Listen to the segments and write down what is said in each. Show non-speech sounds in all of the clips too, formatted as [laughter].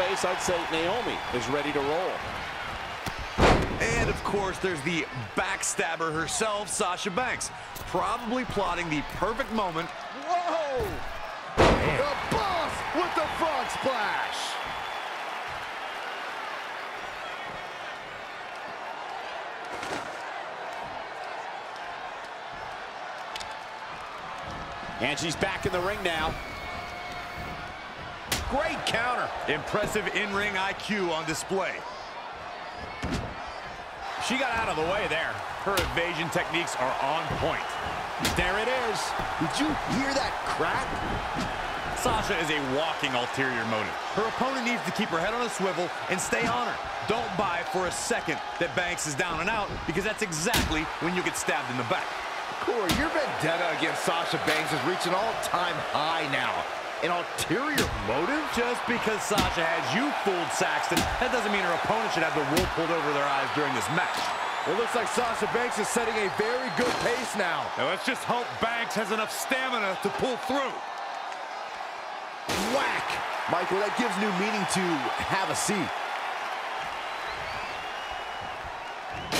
face, I'd say Naomi is ready to roll. And of course, there's the backstabber herself, Sasha Banks, probably plotting the perfect moment. Whoa! The boss with the frog splash! And she's back in the ring now. Great counter. Impressive in-ring IQ on display. She got out of the way there. Her evasion techniques are on point. There it is. Did you hear that crack? Sasha is a walking ulterior motive. Her opponent needs to keep her head on a swivel and stay on her. Don't buy for a second that Banks is down and out because that's exactly when you get stabbed in the back. Corey, your vendetta against Sasha Banks is reaching all-time high now. An ulterior motive? Just because Sasha has you fooled, Saxton, that doesn't mean her opponent should have the wool pulled over their eyes during this match. It looks like Sasha Banks is setting a very good pace now. Now let's just hope Banks has enough stamina to pull through. Whack! Michael, that gives new meaning to have a seat.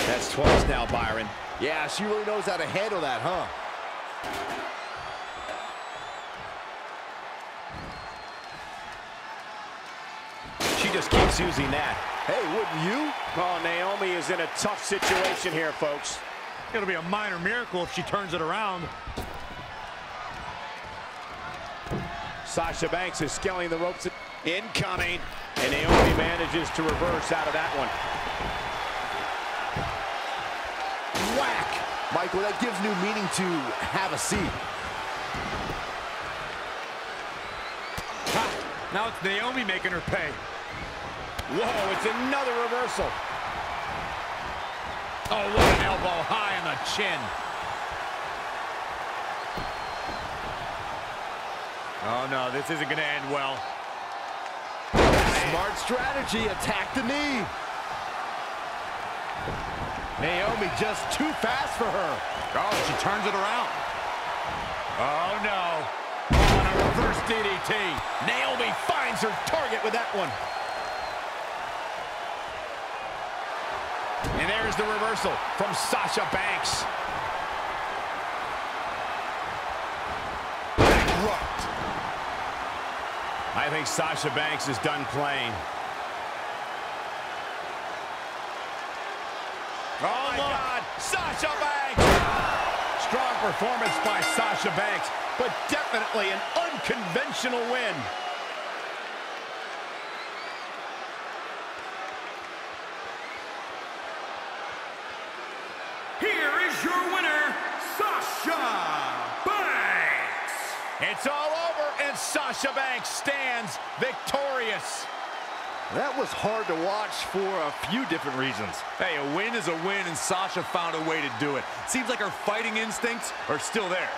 That's twice now, Byron. Yeah, she really knows how to handle that, huh? Just keeps using that. Hey, wouldn't you? Oh, Naomi is in a tough situation here, folks. It'll be a minor miracle if she turns it around. Sasha Banks is scaling the ropes. Incoming. And Naomi manages to reverse out of that one. Whack! Michael, that gives new meaning to have a seat. Ha! Now it's Naomi making her pay. Whoa, it's another reversal. Oh, what an elbow high on the chin. Oh, no, this isn't going to end well. Smart strategy, attack the knee. Naomi just too fast for her. Oh, she turns it around. Oh, no. On a reverse DDT. Naomi finds her target with that one. And there's the reversal from Sasha Banks. I think Sasha Banks is done playing. Oh, my God. Sasha Banks! Strong performance by Sasha Banks, but definitely an unconventional win. Sasha Banks stands victorious. That was hard to watch for a few different reasons. Hey, a win is a win, and Sasha found a way to do it. Seems like her fighting instincts are still there.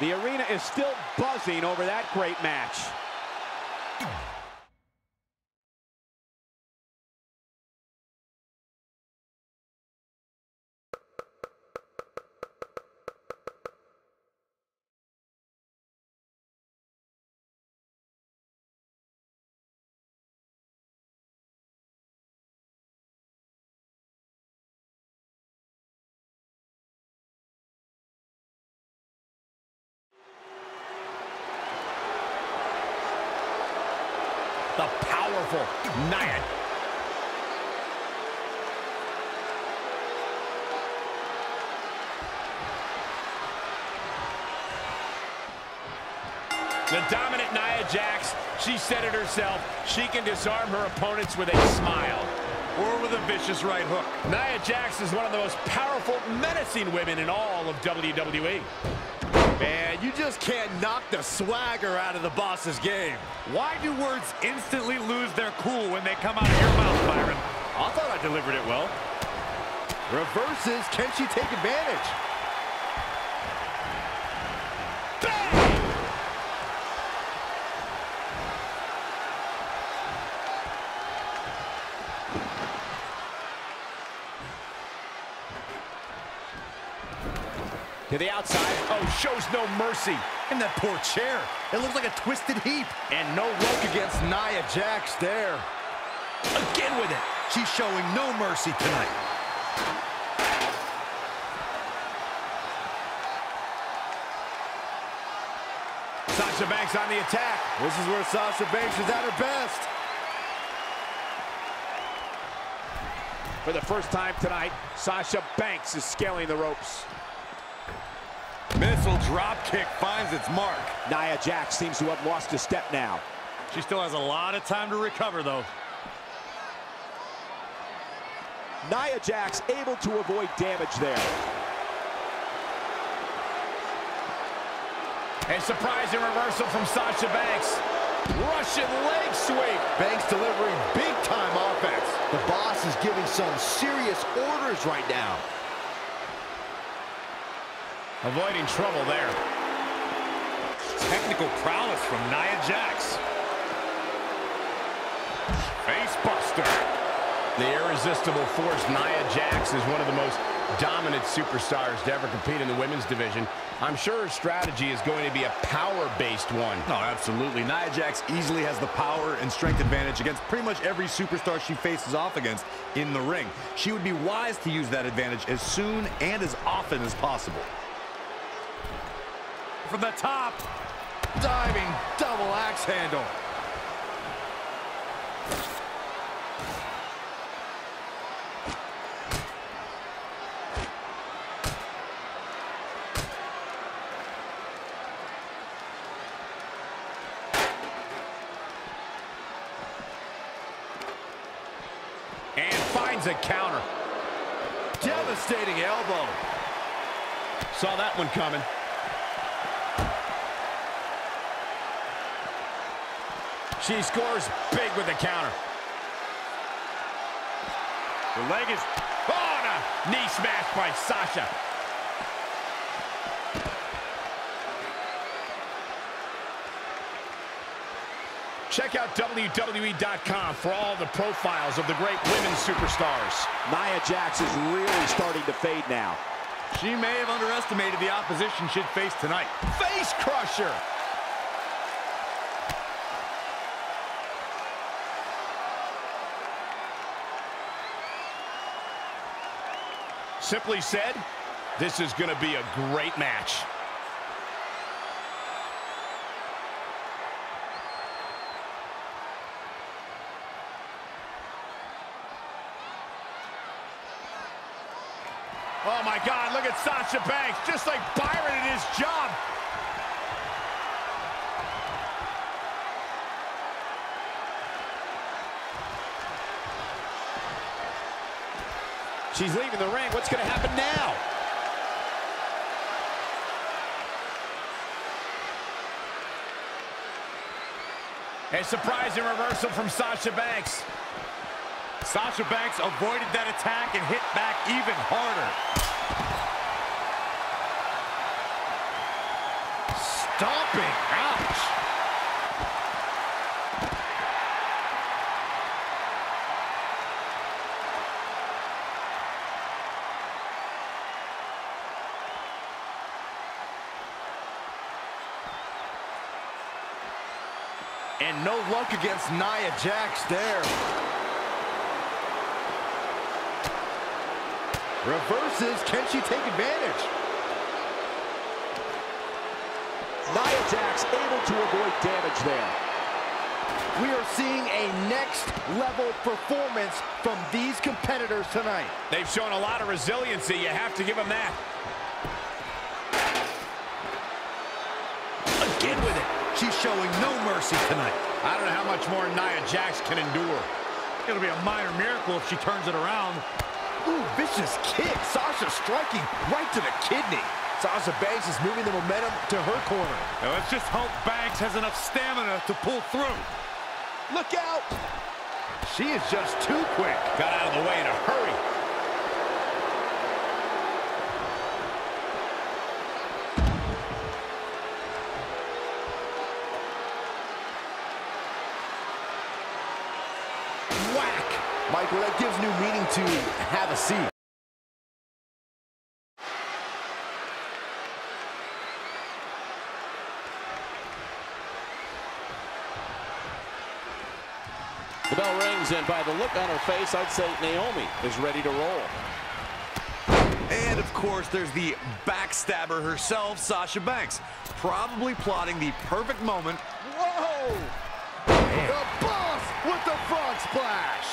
The arena is still buzzing over that great match. She said it herself, she can disarm her opponents with a smile. Or with a vicious right hook. Nia Jax is one of the most powerful, menacing women in all of WWE. Man, you just can't knock the swagger out of the boss's game. Why do words instantly lose their cool when they come out of your mouth, Byron? I thought I delivered it well. Reverses, can she take advantage? To the outside. Oh, shows no mercy. And that poor chair. It looks like a twisted heap. And no look against Nia Jax there. Again with it. She's showing no mercy tonight. Sasha Banks on the attack. This is where Sasha Banks is at her best. For the first time tonight, Sasha Banks is scaling the ropes. Missile drop kick finds its mark. Nia Jax seems to have lost a step now. She still has a lot of time to recover, though. Nia Jax able to avoid damage there. A surprising reversal from Sasha Banks. Russian leg sweep. Banks delivering big-time offense. The boss is giving some serious orders right now. Avoiding trouble there. Technical prowess from Nia Jax. Face buster. The irresistible force, Nia Jax, is one of the most dominant superstars to ever compete in the women's division. I'm sure her strategy is going to be a power-based one. No, absolutely. Nia Jax easily has the power and strength advantage against pretty much every superstar she faces off against in the ring. She would be wise to use that advantage as soon and as often as possible. From the top. Diving double axe handle. And finds a counter. Devastating elbow. Saw that one coming. She scores big with the counter. The leg is... Oh, and a knee smash by Sasha. Check out WWE.com for all the profiles of the great women superstars. Nia Jax is really starting to fade now. She may have underestimated the opposition she'd face tonight. Face crusher. Simply said, this is going to be a great match. Oh my God, look at Sasha Banks, just like Byron in his job. She's leaving the ring. What's going to happen now? A surprising reversal from Sasha Banks. Sasha Banks avoided that attack and hit back even harder. Stomping. Ouch. No luck against Nia Jax there. Reverses. Can she take advantage? Nia Jax able to avoid damage there. We are seeing a next level performance from these competitors tonight. They've shown a lot of resiliency. You have to give them that. Again with it. She's showing no mercy tonight. I don't know how much more Nia Jax can endure. It'll be a minor miracle if she turns it around. Ooh, vicious kick. Sasha striking right to the kidney. Sasha Banks is moving the momentum to her corner. Now let's just hope Banks has enough stamina to pull through. Look out! She is just too quick. Got out of the way in a hurry. It gives new meaning to have a seat. The bell rings, and by the look on her face, I'd say Naomi is ready to roll. And, of course, there's the backstabber herself, Sasha Banks, probably plotting the perfect moment. Whoa! Man. The boss with the frog splash!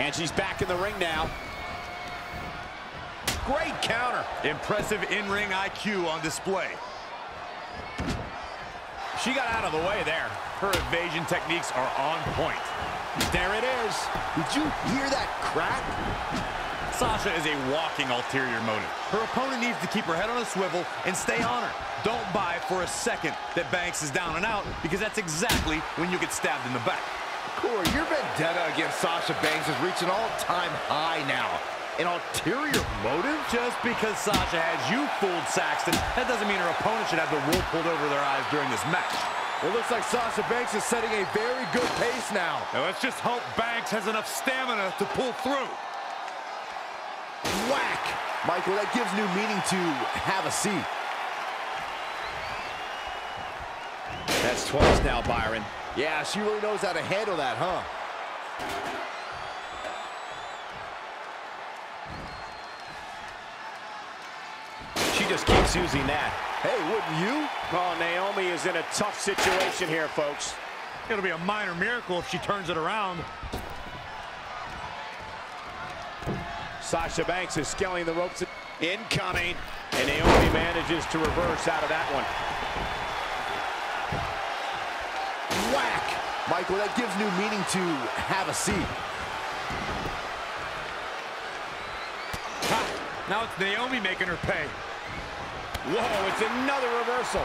And she's back in the ring now. Great counter. Impressive in-ring IQ on display. She got out of the way there. Her evasion techniques are on point. There it is. Did you hear that crack? Sasha is a walking ulterior motive. Her opponent needs to keep her head on a swivel and stay on her. Don't buy for a second that Banks is down and out because that's exactly when you get stabbed in the back. Your vendetta against Sasha Banks is reaching all-time high now. An ulterior motive? Just because Sasha has you fooled, Saxton, that doesn't mean her opponent should have the wool pulled over their eyes during this match. It looks like Sasha Banks is setting a very good pace now. Now let's just hope Banks has enough stamina to pull through. Whack! Michael, that gives new meaning to have a seat. That's twice now, Byron. Yeah, she really knows how to handle that, huh? She just keeps using that. Hey, wouldn't you? Oh, Naomi is in a tough situation here, folks. It'll be a minor miracle if she turns it around. Sasha Banks is scaling the ropes. Incoming. And Naomi manages to reverse out of that one. Michael, that gives new meaning to have a seat. Ha! Now it's Naomi making her pay. Whoa, it's another reversal.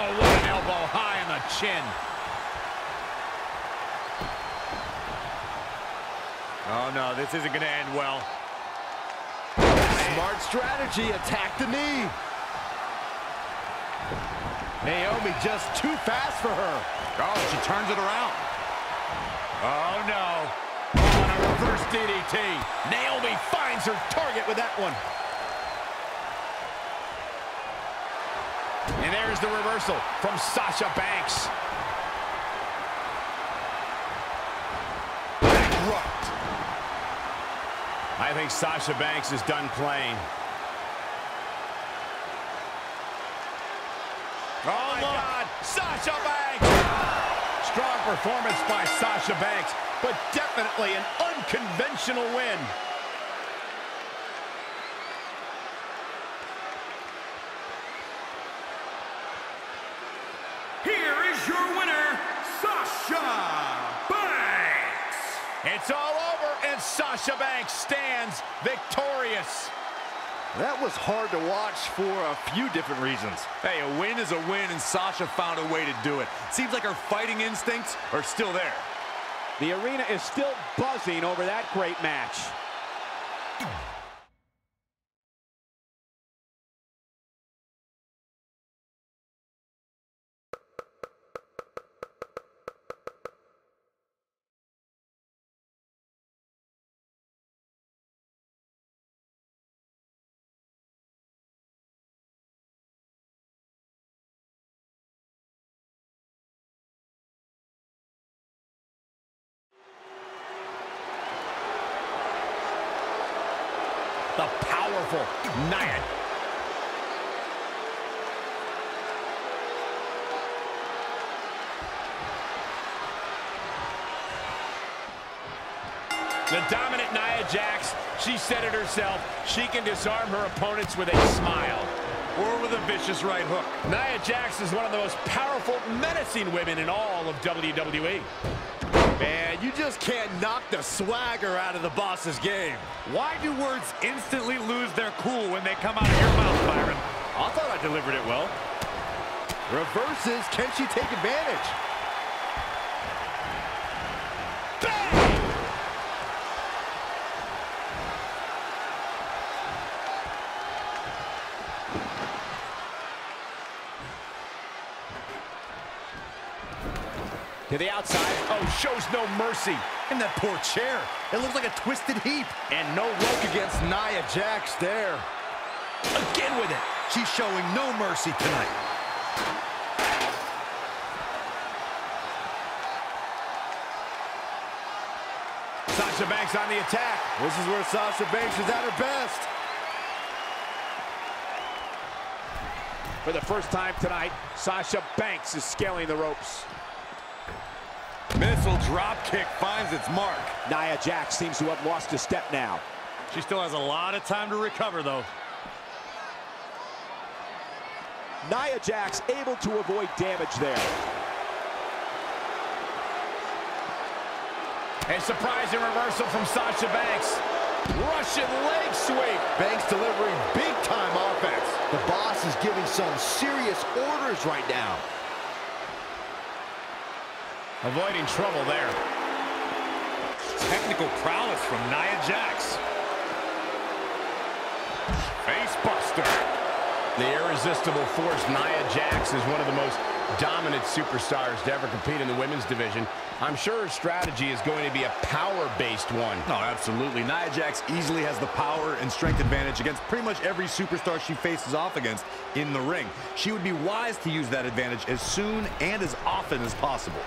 Oh, what an elbow high on the chin. Oh no, this isn't gonna end well. Smart strategy, attack the knee. Naomi just too fast for her. Oh, she turns it around. Oh, no. On a reverse DDT. Naomi finds her target with that one. And there's the reversal from Sasha Banks. Bankrupt. I think Sasha Banks is done playing. Oh, my God. Sasha Banks. Strong performance by Sasha Banks, but definitely an unconventional win. Here is your winner, Sasha Banks. It's all over, and Sasha Banks stands victorious. That was hard to watch for a few different reasons. Hey, a win is a win, and Sasha found a way to do it. Seems like her fighting instincts are still there. The arena is still buzzing over that great match. The powerful Nia. The dominant Nia Jax, she said it herself, she can disarm her opponents with a smile. Or with a vicious right hook. Nia Jax is one of the most powerful, menacing women in all of WWE. Man, you just can't knock the swagger out of the boss's game. Why do words instantly lose their cool when they come out of your mouth, Byron? I thought I delivered it well. Reverses, can she take advantage? To the outside. Oh, shows no mercy. And that poor chair. It looks like a twisted heap. And no look against Nia Jax there. Again with it. She's showing no mercy tonight. Sasha Banks on the attack. This is where Sasha Banks is at her best. For the first time tonight, Sasha Banks is scaling the ropes. Missile drop kick finds its mark. Nia Jax seems to have lost a step now. She still has a lot of time to recover, though. Nia Jax able to avoid damage there. A surprising reversal from Sasha Banks. Russian leg sweep. Banks delivering big-time offense. The boss is giving some serious orders right now. Avoiding trouble there. Technical prowess from Nia Jax. Face buster. The irresistible force, Nia Jax, is one of the most dominant superstars to ever compete in the women's division. I'm sure her strategy is going to be a power-based one. No, absolutely. Nia Jax easily has the power and strength advantage against pretty much every superstar she faces off against in the ring. She would be wise to use that advantage as soon and as often as possible.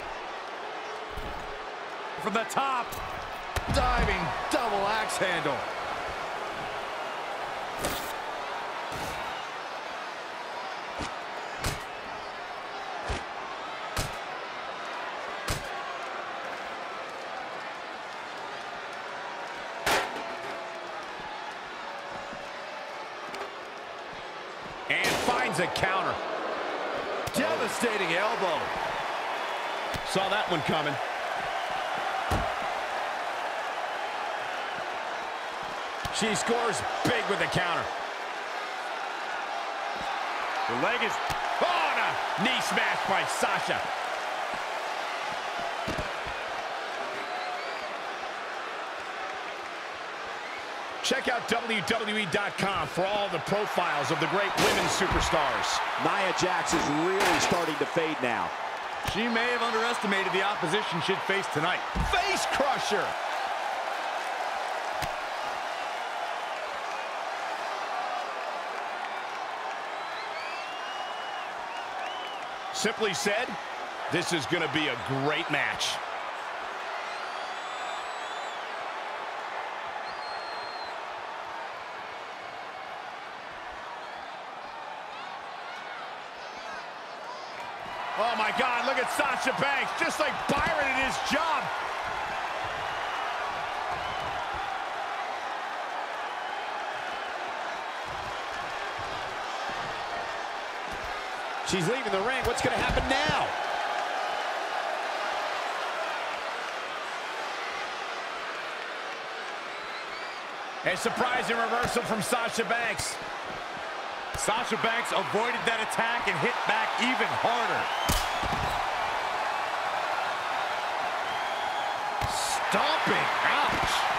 From the top. Diving double axe handle. And finds a counter. Devastating elbow. Saw that one coming. She scores big with the counter. The leg is... Oh, and a knee smash by Sasha. Check out WWE.com for all the profiles of the great women superstars. Nia Jax is really starting to fade now. She may have underestimated the opposition she'd face tonight. Face crusher. Simply said, this is going to be a great match. Oh my God, look at Sasha Banks, just like Byron in his job. She's leaving the ring. What's going to happen now? A surprising reversal from Sasha Banks. Sasha Banks avoided that attack and hit back even harder. Stomping. Ouch.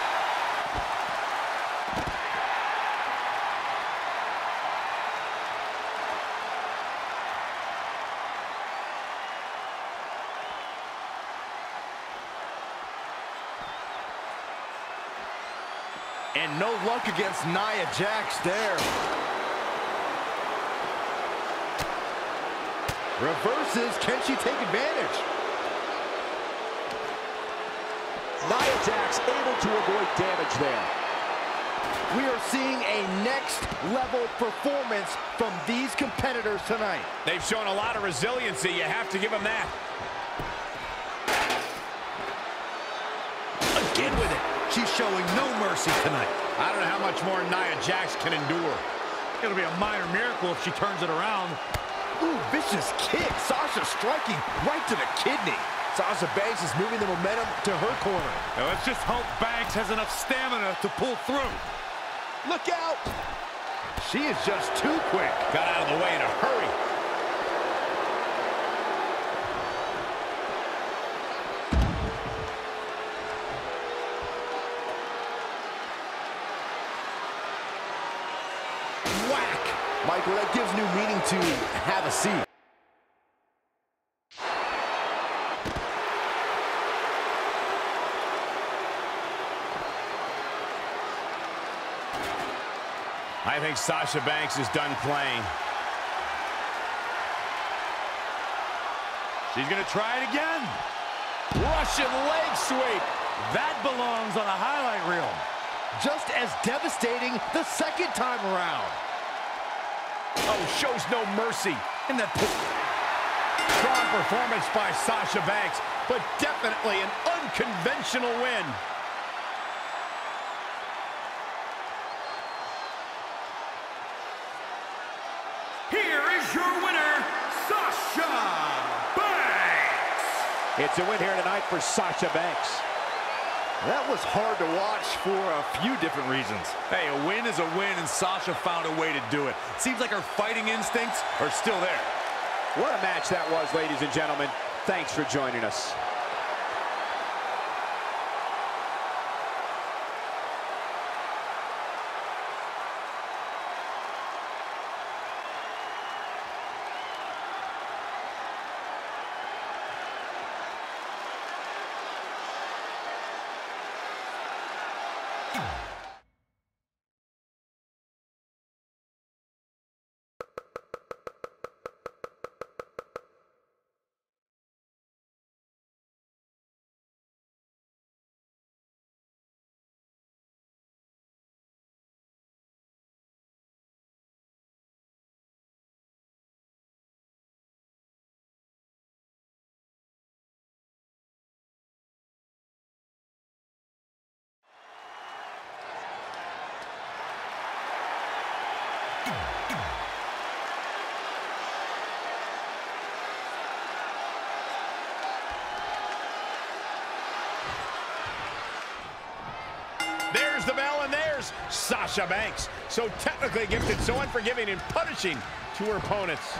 No luck against Nia Jax there. Reverses. Can she take advantage? Nia Jax able to avoid damage there. We are seeing a next level performance from these competitors tonight. They've shown a lot of resiliency. You have to give them that. Again with it. She's showing no mercy tonight. I don't know how much more Nia Jax can endure. It'll be a minor miracle if she turns it around. Ooh, vicious kick. Sasha striking right to the kidney. Sasha Banks is moving the momentum to her corner. Now let's just hope Banks has enough stamina to pull through. Look out! She is just too quick. Got out of the way in a hurry. Well, that gives new meaning to have a seat. I think Sasha Banks is done playing. She's going to try it again. Russian leg sweep. That belongs on a highlight reel. Just as devastating the second time around. Oh, shows no mercy. And that Strong performance by Sasha Banks, but definitely an unconventional win. Here is your winner, Sasha Banks. It's a win here tonight for Sasha Banks. That was hard to watch for a few different reasons. Hey, a win is a win, and Sasha found a way to do it. Seems like her fighting instincts are still there. What a match that was, ladies and gentlemen. Thanks for joining us. There's Sasha Banks. So technically gifted, so unforgiving and punishing to her opponents.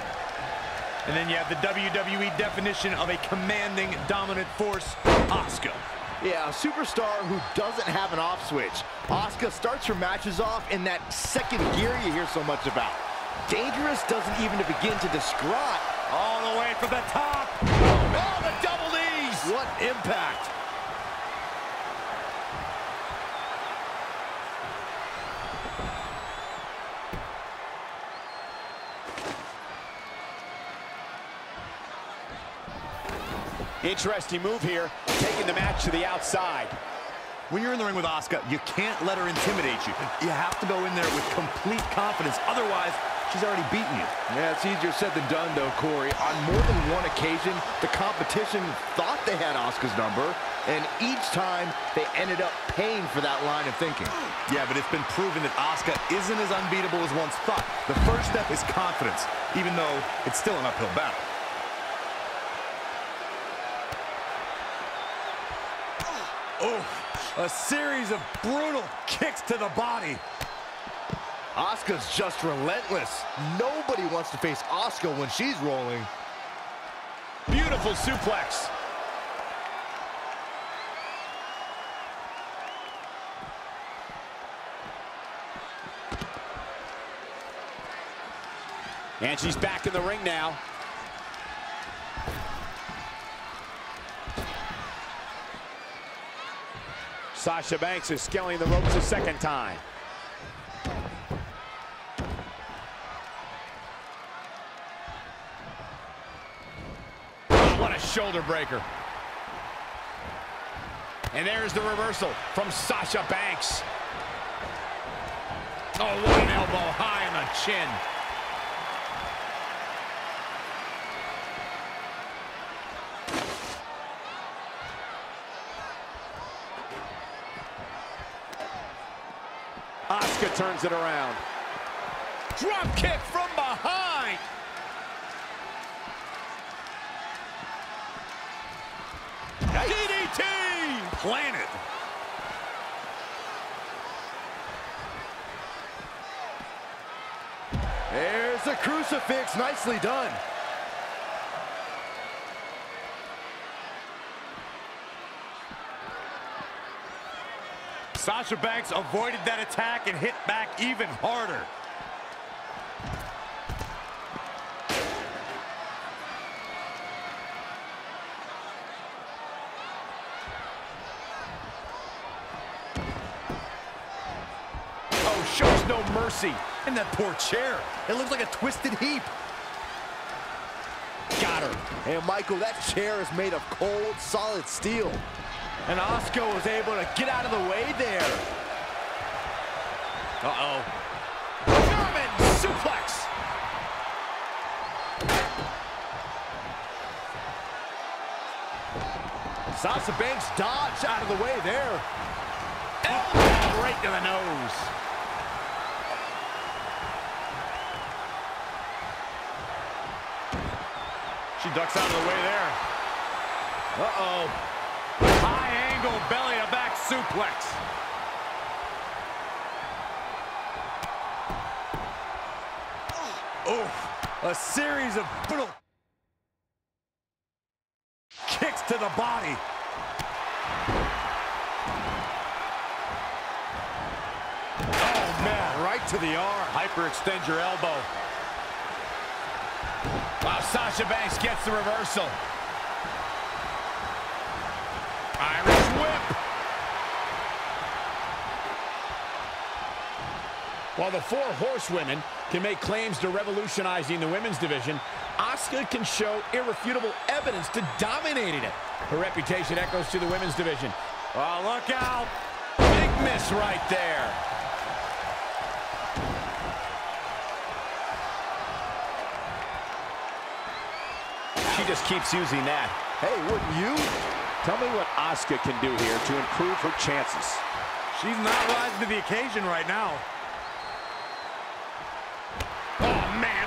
And then you have the WWE definition of a commanding, dominant force, Asuka. Yeah, a superstar who doesn't have an off switch. Asuka starts her matches off in that second gear you hear so much about. Dangerous doesn't even begin to describe. All the way from the top. Oh, the double knees! What impact. Interesting move here, taking the match to the outside. When you're in the ring with Asuka, you can't let her intimidate you. You have to go in there with complete confidence. Otherwise, she's already beaten you. Yeah, it's easier said than done, though, Corey. On more than one occasion, the competition thought they had Asuka's number, and each time they ended up paying for that line of thinking. Yeah, but it's been proven that Asuka isn't as unbeatable as once thought. The first step is confidence, even though it's still an uphill battle. A series of brutal kicks to the body. Asuka's just relentless. Nobody wants to face Asuka when she's rolling. Beautiful suplex. And she's back in the ring now. Sasha Banks is scaling the ropes a second time. What a shoulder breaker. And there's the reversal from Sasha Banks. Oh, what an elbow high on the chin. Asuka turns it around. Drop kick from behind. DDT! Planted. There's the crucifix. Nicely done. Sasha Banks avoided that attack and hit back even harder. Oh, shows no mercy. And that poor chair. It looks like a twisted heap. Got her. And Michael, that chair is made of cold, solid steel. And Asuka was able to get out of the way there. Uh-oh. German suplex. Sasha Banks dodged out of the way there. Right to the nose. She ducks out of the way there. Uh-oh. Belly to back suplex. Oh, a series of brutal kicks to the body. Oh, man, right to the arm. Hyperextend your elbow. Wow, Sasha Banks gets the reversal. Irish whip. While the four horsewomen can make claims to revolutionizing the women's division, Asuka can show irrefutable evidence to dominating it. Her reputation echoes to the women's division. Oh, look out. Big miss right there. She just keeps using that. Hey, wouldn't you? Tell me what Asuka can do here to improve her chances. She's not rising to the occasion right now.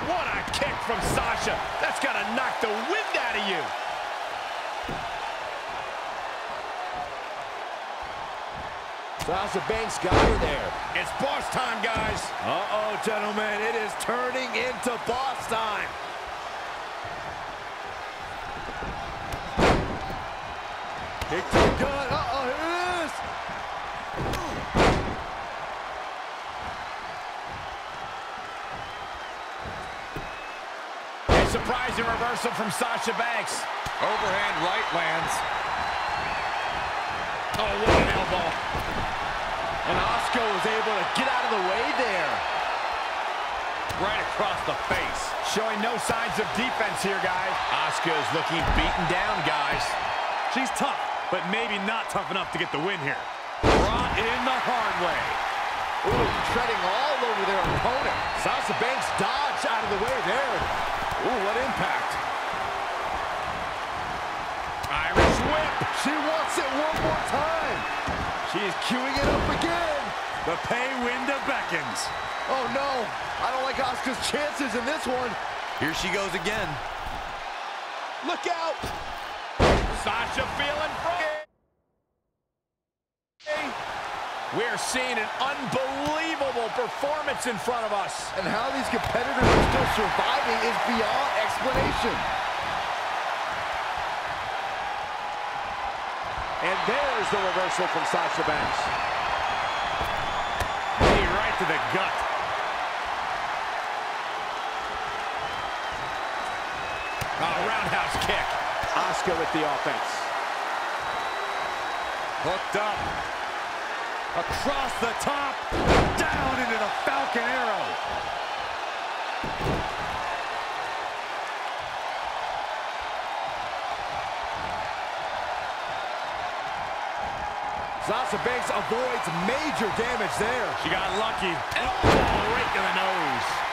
What a kick from Sasha. That's got to knock the wind out of you. Sasha Banks got her there. It's boss time, guys. Uh-oh, gentlemen. It is turning into boss time. Kick to the surprising reversal from Sasha Banks. Overhand right lands. Oh, what an elbow. And Asuka was able to get out of the way there. Right across the face. Showing no signs of defense here, guys. Asuka is looking beaten down, guys. She's tough, but maybe not tough enough to get the win here. Brought in the hard way. Ooh, treading all over their opponent. Sasha Banks dodged out of the way there. Ooh, what impact. Irish whip. She wants it one more time. She's queuing it up again. The pay window beckons. Oh, no. I don't like Asuka's chances in this one. Here she goes again. Look out. Sasha feeling froggy. We're seeing an unbelievable performance in front of us. And how these competitors are still surviving is beyond explanation. And there's the reversal from Sasha Banks. Knee right to the gut. Oh, roundhouse kick. Asuka with the offense. Hooked up. Across the top. Down into the Falcon Arrow. Sasha Banks avoids major damage there. She got lucky. Elbow right to the nose.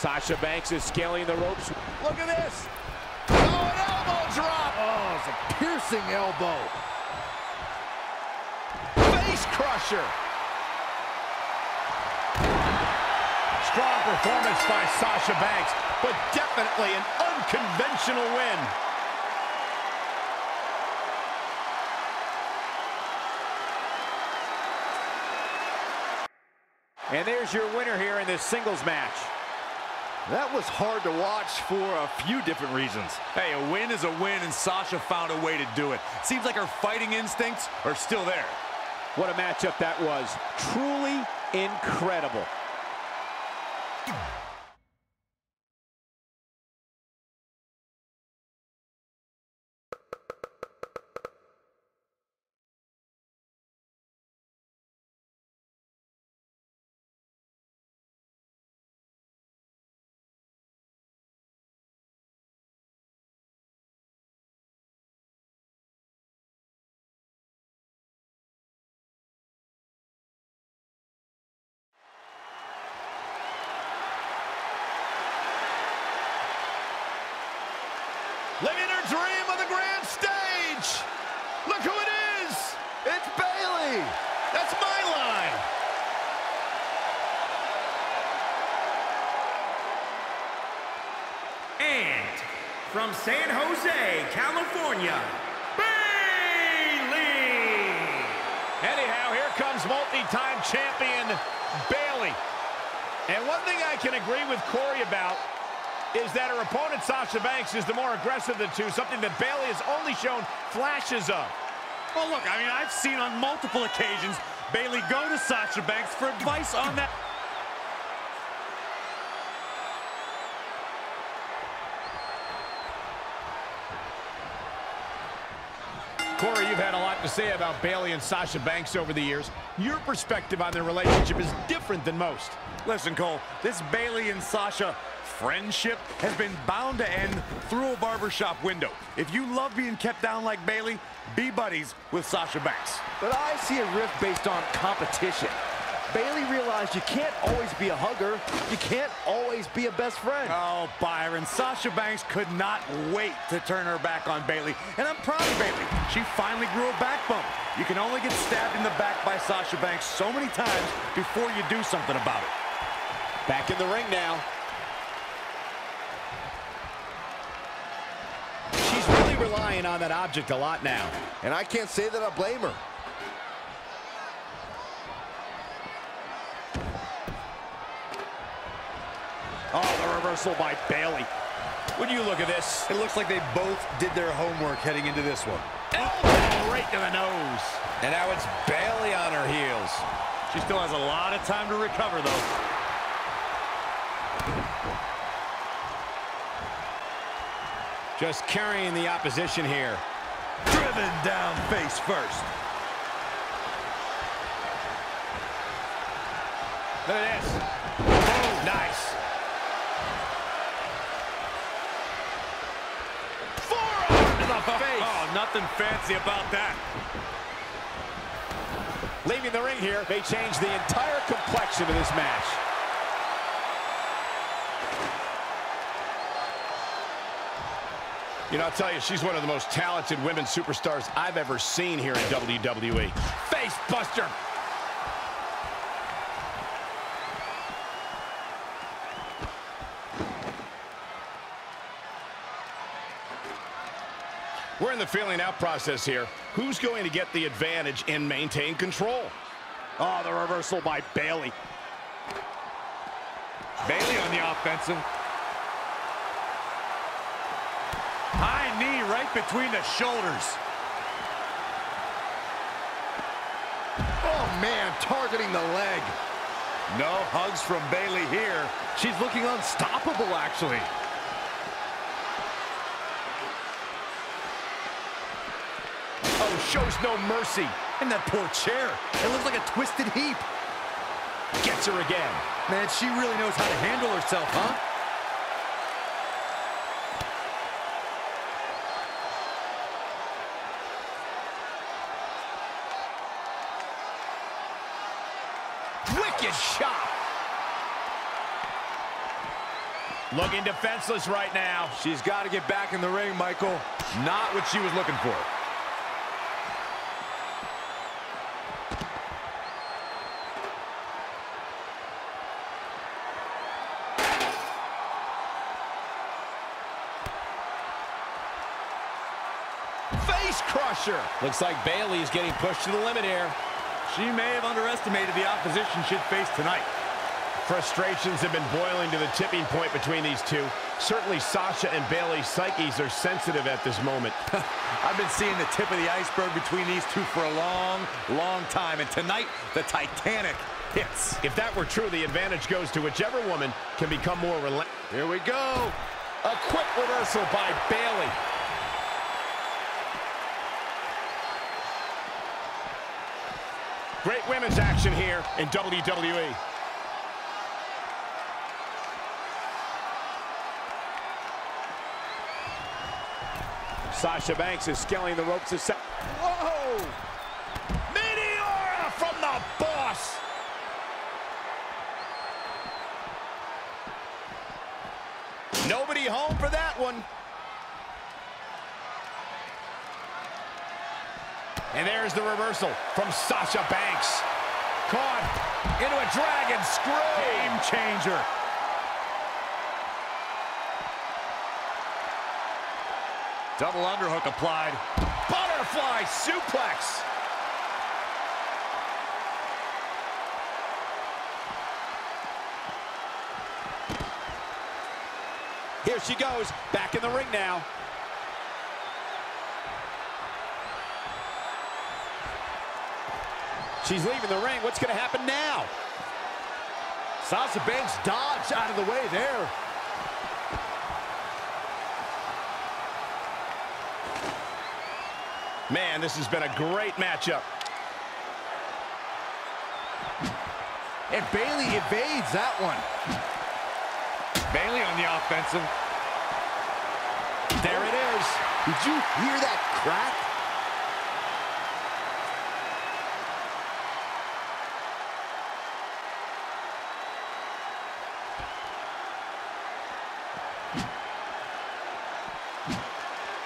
Sasha Banks is scaling the ropes. Look at this. Oh, an elbow drop. Oh, it's a piercing elbow. Face crusher. Strong performance by Sasha Banks, but definitely an unconventional win. And there's your winner here in this singles match. That was hard to watch for a few different reasons. Hey, a win is a win, and Sasha found a way to do it. Seems like her fighting instincts are still there. What a matchup that was. Truly incredible. San Jose, California, Bayley. Anyhow, here comes multi-time champion Bayley. And one thing I can agree with Corey about is that her opponent, Sasha Banks, is the more aggressive of the two, something that Bayley has only shown flashes of. Well, look, I mean, I've seen on multiple occasions Bayley go to Sasha Banks for advice on that. Corey, you've had a lot to say about Bayley and Sasha Banks over the years. Your perspective on their relationship is different than most. Listen, Cole, this Bayley and Sasha friendship has been bound to end through a barbershop window. If you love being kept down like Bayley, be buddies with Sasha Banks. But I see a rift based on competition. Bayley realized you can't always be a hugger. You can't always be a best friend. Oh, Byron, Sasha Banks could not wait to turn her back on Bayley. And I'm proud of Bayley. She finally grew a backbone. You can only get stabbed in the back by Sasha Banks so many times before you do something about it. Back in the ring now. She's really relying on that object a lot now. And I can't say that I blame her. Oh, the reversal by Bayley. When you look at this, It looks like they both did their homework heading into this one. elbow right to the nose. And now it's Bayley on her heels. She still has a lot of time to recover, though. Just carrying the opposition here. Driven down face first. Look at this. Boom. Nice. Forearm to the face. Oh, nothing fancy about that. Leaving the ring here may change the entire complexion of this match. You know, I'll tell you, she's one of the most talented women superstars I've ever seen here in WWE. Face the feeling out process here. Who's going to get the advantage and maintain control? Oh, the reversal by Bayley. Bayley on the offensive. High knee right between the shoulders. Oh, man, targeting the leg. No hugs from Bayley here. She's looking unstoppable, actually. Oh, shows no mercy. And that poor chair. It looks like a twisted heap. Gets her again. Man, she really knows how to handle herself, huh? Wicked shot. Looking defenseless right now. She's got to get back in the ring, Michael. Not what she was looking for. Face crusher. Looks like Bayley's getting pushed to the limit here. She may have underestimated the opposition she'd face tonight. frustrations have been boiling to the tipping point between these two. Certainly Sasha and Bayley's psyches are sensitive at this moment. [laughs] I've been seeing the tip of the iceberg between these two for a long, long time. And tonight, the Titanic hits. If that were true, the advantage goes to whichever woman can become more relentless. Here we go. A quick reversal by Bayley. Action here in WWE. Sasha Banks is scaling the ropes. Set. Whoa! Meteora from the boss! Nobody home for that one. And there's the reversal from Sasha Banks. Caught into a dragon screw. Game changer. Double underhook applied. Butterfly suplex. Here she goes, back in the ring now. She's leaving the ring. What's going to happen now? Sasha Banks dodged out of the way there. Man, this has been a great matchup. And Bayley evades that one. Bayley on the offensive. There it is. Did you hear that crack?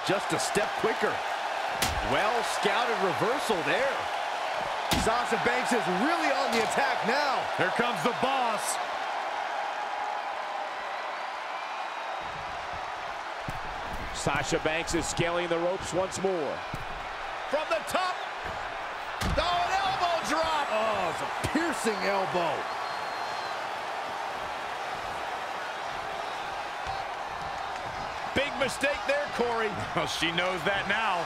Just a step quicker. Well scouted reversal there. Sasha Banks is really on the attack now. Here comes the boss. Sasha Banks is scaling the ropes once more. From the top. Oh, an elbow drop. Oh, it's a piercing elbow. Big mistake there, Corey. Well, she knows that now.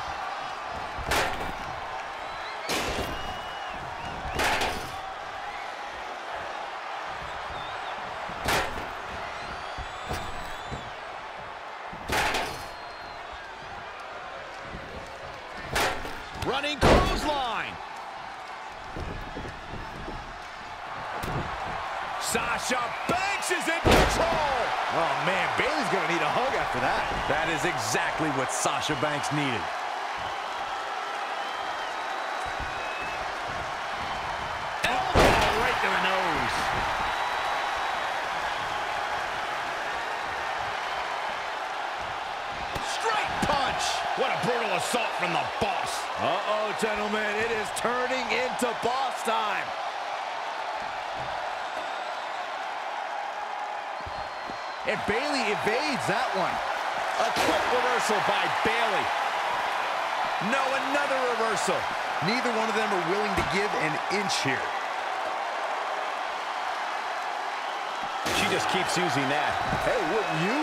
Banks needed. Elbow right to the nose. Straight punch. What a brutal assault from the boss. Uh-oh, gentlemen, it is turning into boss time. And Bayley evades that one. A quick reversal by Bayley. No, another reversal. Neither one of them are willing to give an inch here. She just keeps using that. Hey, wouldn't you?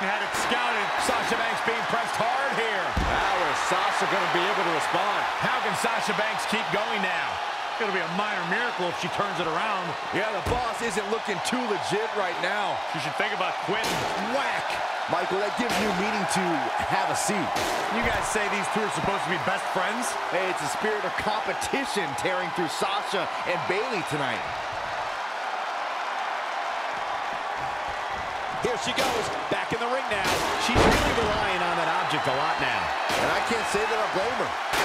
Had it scouted. Sasha Banks being pressed hard here. How is Sasha going to be able to respond? How can Sasha Banks keep going now? It'll be a minor miracle if she turns it around. Yeah, the boss isn't looking too legit right now. She should think about quitting. Whack. Michael, that gives you meaning to have a seat. You guys say these two are supposed to be best friends? Hey, it's a spirit of competition tearing through Sasha and Bayley tonight. Here she goes, back in the ring now. She's really relying on that object a lot now. And I can't say that I blame her.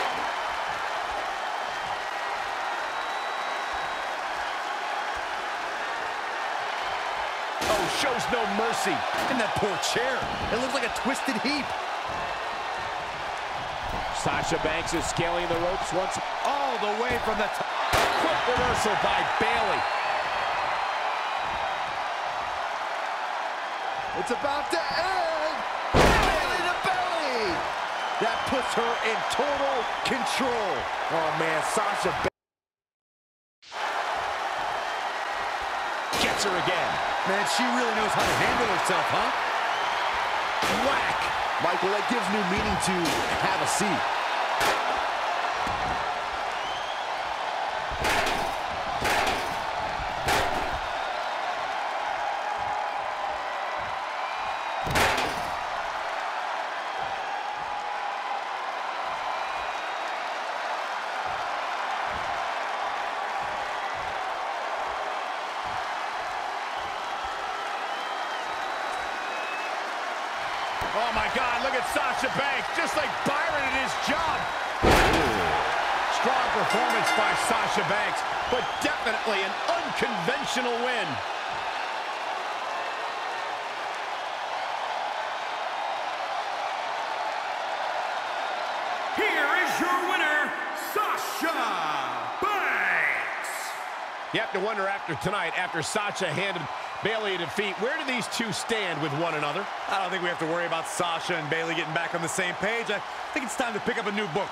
Shows no mercy. And that poor chair. It looks like a twisted heap. Sasha Banks is scaling the ropes once. All the way from the top. Quick reversal by Bayley. It's about to end. Belly to belly. That puts her in total control. Oh, man, Sasha. Ba- her again. Man, she really knows how to handle herself, huh? Whack. Michael, that gives new meaning to have a seat. Look at Sasha Banks, just like Byron in his job. Strong performance by Sasha Banks, but definitely an unconventional win. Here is your winner, Sasha Banks. You have to wonder after tonight, after Sasha handed Bayley a defeat, where do these two stand with one another? I don't think we have to worry about Sasha and Bayley getting back on the same page. I think it's time to pick up a new book.